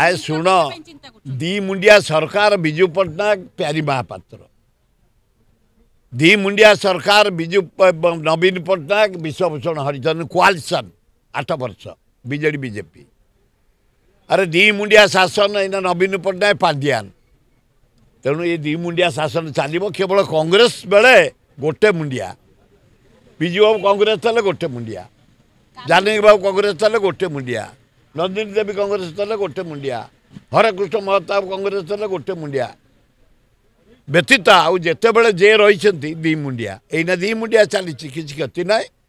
ଆଏ ଶୁଣ ଦି ମୁଣ୍ଡିଆ ସରକାର ବିଜୁ ପଟ୍ଟନାୟକ ପ୍ୟାରୀ ମହାପାତ୍ର ଦି ମୁଣ୍ଡିଆ ସରକାର ବିଜୁ ନବୀନ ପଟ୍ଟନାୟକ ବିଶ୍ୱଭୂଷଣ ହରିଚନ୍ଦ କୋଆଲିସନ୍ ଆଠ ବର୍ଷ ବିଜେଡ଼ି ବିଜେପି ଆରେ ଦି ମୁଣ୍ଡିଆ ଶାସନ ଏଇନା ନବୀନ ପଟ୍ଟନାୟକ ପାଣ୍ଡିଆନ୍ ତେଣୁ ଏ ଦି ମୁଣ୍ଡିଆ ଶାସନ ଚାଲିବ କେବଳ କଂଗ୍ରେସ ବେଳେ ଗୋଟେ ମୁଣ୍ଡିଆ ବିଜୁ ବାବୁ କଂଗ୍ରେସ ତାହେଲେ ଗୋଟେ ମୁଣ୍ଡିଆ ଜାନକୀ ବାବୁ କଂଗ୍ରେସ ତାହେଲେ ଗୋଟେ ମୁଣ୍ଡିଆ ନନ୍ଦିନୀ ଦେବୀ କଂଗ୍ରେସ ଦେଲେ ଗୋଟେ ମୁଣ୍ଡିଆ ହରେକୃଷ୍ଣ ମହତାବ କଂଗ୍ରେସ ଦେଲେ ଗୋଟେ ମୁଣ୍ଡିଆ ବ୍ୟତୀତ ଆଉ ଯେତେବେଳେ ଯେ ରହିଛନ୍ତି ଦୁଇ ମୁଣ୍ଡିଆ ଏଇନା ଦୁଇ ମୁଣ୍ଡିଆ ଚାଲିଛି କିଛି କ୍ଷତି ନାହିଁ